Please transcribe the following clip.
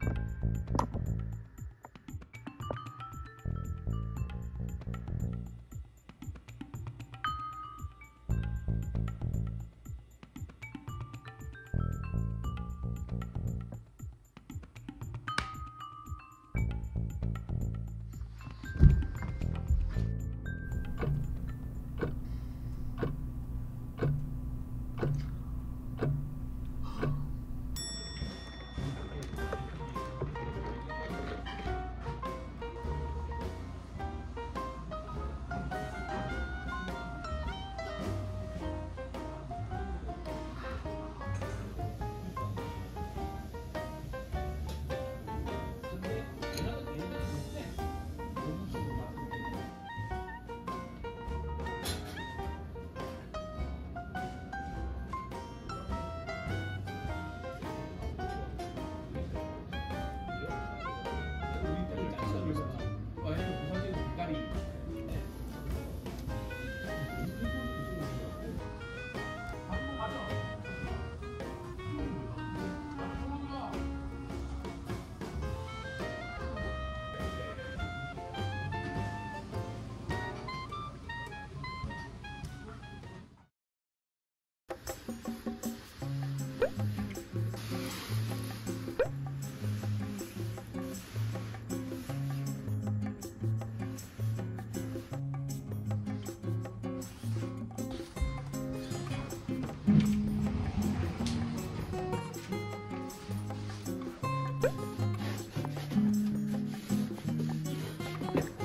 は Bye.